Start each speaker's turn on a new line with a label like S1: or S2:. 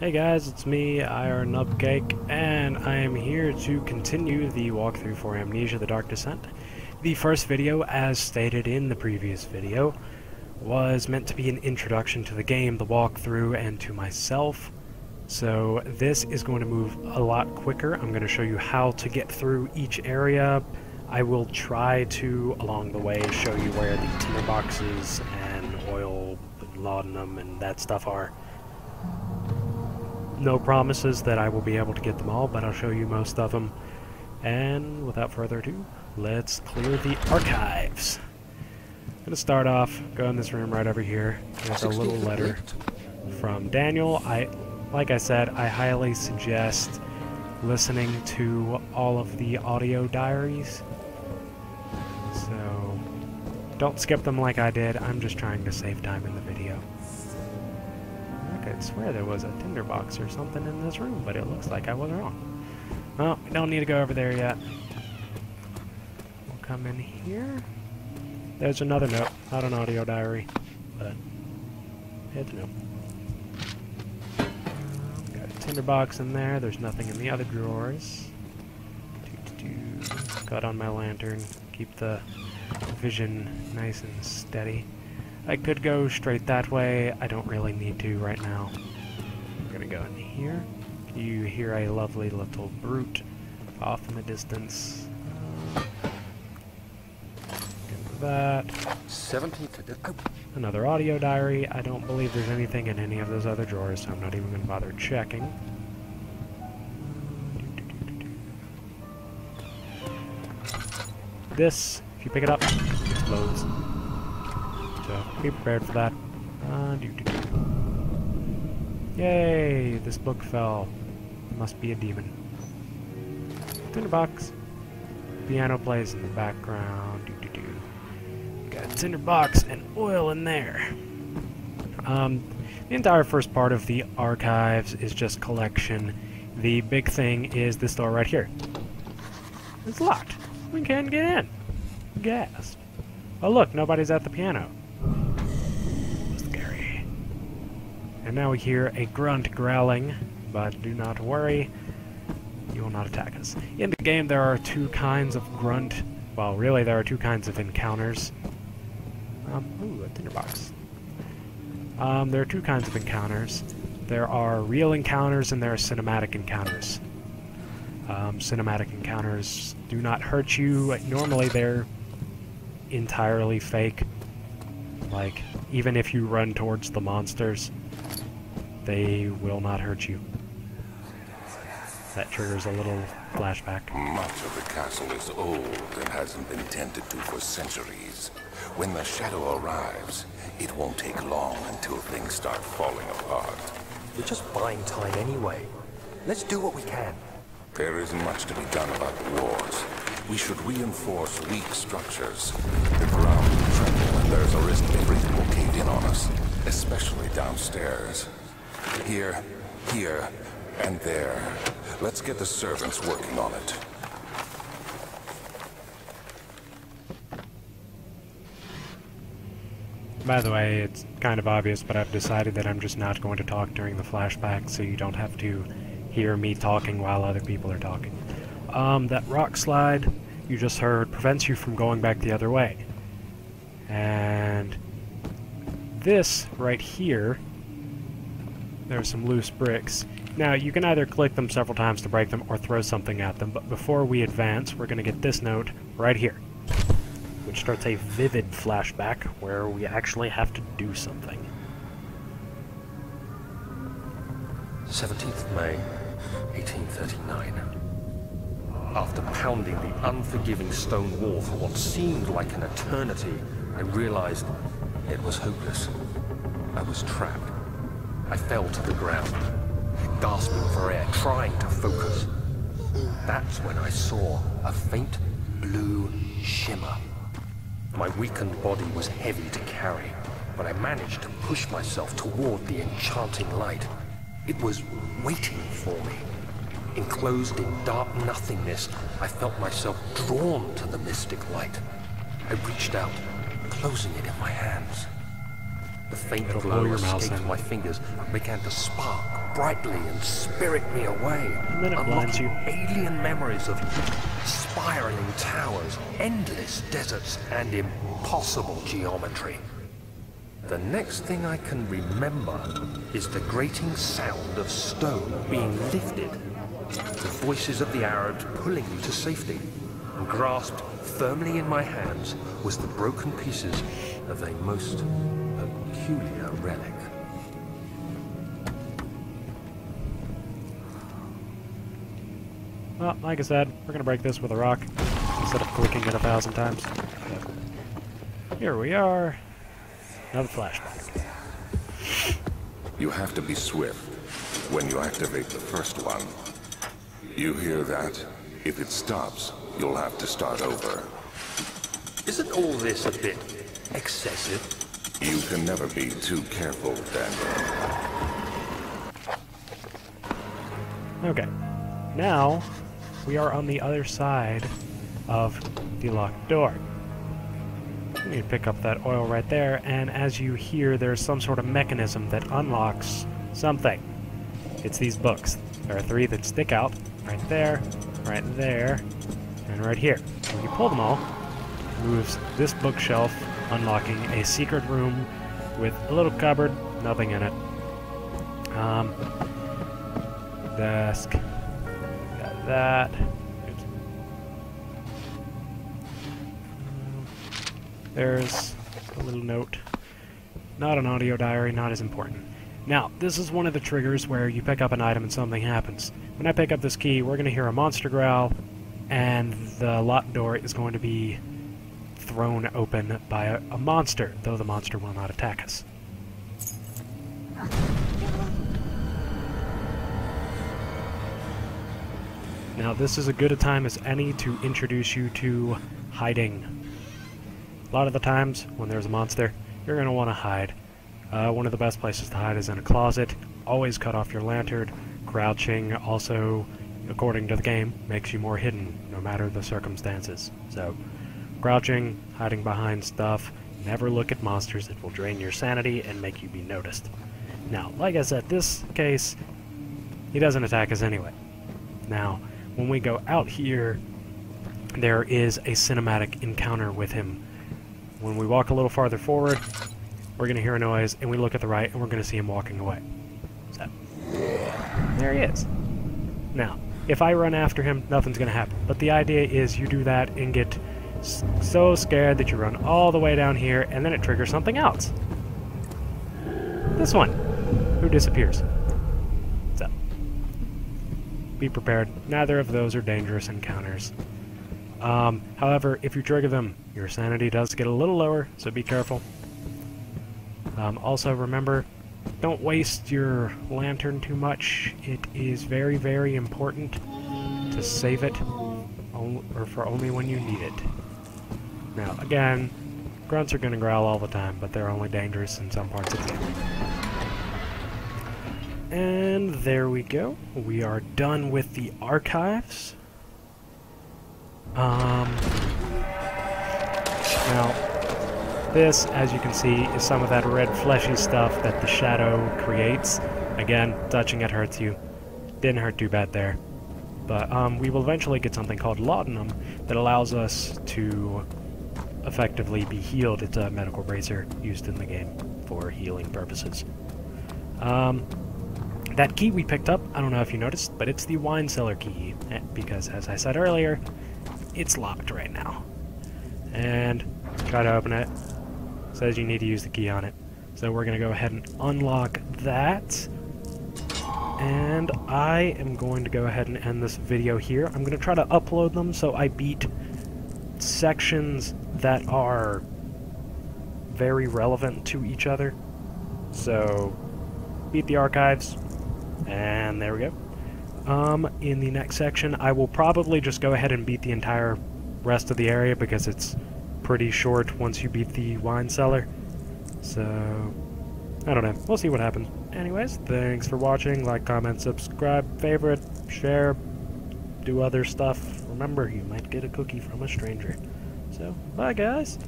S1: Hey guys, it's me, Nubcake, and I am here to continue the walkthrough for Amnesia The Dark Descent. The first video, as stated in the previous video, was meant to be an introduction to the game, the walkthrough, and to myself. So this is going to move a lot quicker. I'm going to show you how to get through each area. I will try to, along the way, show you where the tinder boxes and oil, laudanum, and that stuff are no promises that I will be able to get them all, but I'll show you most of them. And without further ado, let's clear the archives. I'm going to start off, go in this room right over here. There's a little letter from Daniel. I, Like I said, I highly suggest listening to all of the audio diaries. So, don't skip them like I did. I'm just trying to save time in the video. I could swear there was a tinderbox or something in this room, but it looks like I was wrong. Well, we don't need to go over there yet. We'll come in here. There's another note, not an audio diary, but it's a note. Got a tinderbox in there. There's nothing in the other drawers. Got on my lantern. Keep the vision nice and steady. I could go straight that way. I don't really need to right now. I'm gonna go in here. You hear a lovely little brute off in the distance. that.
S2: 17th. Oh.
S1: Another audio diary. I don't believe there's anything in any of those other drawers, so I'm not even going to bother checking. This, if you pick it up, explodes. So be prepared for that. Uh, doo -doo -doo. Yay! This book fell. It Must be a demon. Tinderbox. Piano plays in the background. Got tinderbox and oil in there. Um, the entire first part of the archives is just collection. The big thing is this door right here. It's locked. We can't get in. Gassed. Oh look, nobody's at the piano. And now we hear a grunt growling, but do not worry, you will not attack us. In the game there are two kinds of grunt, well really there are two kinds of encounters. Um, ooh, a tinderbox. Um, there are two kinds of encounters. There are real encounters and there are cinematic encounters. Um, cinematic encounters do not hurt you. Normally they're entirely fake. Like, even if you run towards the monsters, they will not hurt you. That triggers a little flashback.
S3: Much of the castle is old and hasn't been tended to for centuries. When the shadow arrives, it won't take long until things start falling apart.
S2: We're just buying time anyway. Let's do what we can.
S3: There isn't much to be done about the wars. We should reinforce weak structures. The ground will tremble and there's a risk everything will cave in on us, especially downstairs. Here, here, and there. Let's get the servants working on it.
S1: By the way, it's kind of obvious, but I've decided that I'm just not going to talk during the flashback, so you don't have to hear me talking while other people are talking. Um, that rock slide you just heard prevents you from going back the other way. And this right here, there's some loose bricks. Now, you can either click them several times to break them or throw something at them, but before we advance, we're going to get this note right here, which starts a vivid flashback where we actually have to do something.
S2: 17th May, 1839. After pounding the unforgiving stone wall for what seemed like an eternity, I realized it was hopeless. I was trapped. I fell to the ground, gasping for air, trying to focus. That's when I saw a faint blue shimmer. My weakened body was heavy to carry, but I managed to push myself toward the enchanting light. It was waiting for me. Enclosed in dark nothingness, I felt myself drawn to the mystic light. I reached out, closing it in my hands. The faint glow
S1: your
S2: escaped my fingers and began to spark brightly and spirit me away.
S1: And then it
S2: unlocking
S1: you.
S2: alien memories of spiraling towers, endless deserts, and impossible geometry. The next thing I can remember is the grating sound of stone being lifted, the voices of the Arabs pulling me to safety, and grasped firmly in my hands was the broken pieces of a most peculiar relic.
S1: Well, like I said, we're gonna break this with a rock instead of clicking it a thousand times. Here we are. Another flashback.
S3: You have to be swift when you activate the first one. You hear that? If it stops, you'll have to start over.
S2: Isn't all this a bit excessive?
S3: You can never be too careful, Daniel.
S1: Okay. Now, we are on the other side of the locked door. You pick up that oil right there, and as you hear, there's some sort of mechanism that unlocks something. It's these books. There are three that stick out, right there, right there, and right here. When you pull them all, moves this bookshelf, unlocking a secret room with a little cupboard, nothing in it. Um, desk. Got that. Oops. There's a little note. Not an audio diary, not as important. Now, this is one of the triggers where you pick up an item and something happens. When I pick up this key, we're going to hear a monster growl, and the locked door is going to be thrown open by a, a monster, though the monster will not attack us. Now, this is as good a time as any to introduce you to hiding. A lot of the times, when there's a monster, you're going to want to hide. Uh, one of the best places to hide is in a closet. Always cut off your lantern. Crouching also, according to the game, makes you more hidden, no matter the circumstances. So, crouching, hiding behind stuff, never look at monsters. It will drain your sanity and make you be noticed. Now, like I said, this case, he doesn't attack us anyway. Now, when we go out here, there is a cinematic encounter with him. When we walk a little farther forward, we're going to hear a noise, and we look at the right, and we're going to see him walking away. So, there he is. Now, if I run after him, nothing's going to happen. But the idea is you do that and get so scared that you run all the way down here, and then it triggers something else. This one, who disappears. So, be prepared. Neither of those are dangerous encounters. Um, however, if you trigger them, your sanity does get a little lower, so be careful. Um, also, remember, don't waste your lantern too much. It is very, very important to save it, or for only when you need it. Now, again, grunts are going to growl all the time, but they're only dangerous in some parts of the game. And there we go. We are done with the archives. Um, now, this, as you can see, is some of that red fleshy stuff that the shadow creates. Again, touching it hurts you. Didn't hurt too bad there. But um, we will eventually get something called laudanum that allows us to effectively be healed. It's a medical bracer used in the game for healing purposes. Um, that key we picked up, I don't know if you noticed, but it's the wine cellar key, eh, because as I said earlier, it's locked right now. And try to open it. Says you need to use the key on it. So we're going to go ahead and unlock that. And I am going to go ahead and end this video here. I'm going to try to upload them so I beat sections that are very relevant to each other. So, beat the archives, and there we go. Um, in the next section, I will probably just go ahead and beat the entire rest of the area because it's pretty short once you beat the wine cellar. So, I don't know. We'll see what happens. Anyways, thanks for watching. Like, comment, subscribe, favorite, share, do other stuff. Remember, you might get a cookie from a stranger. So, bye guys.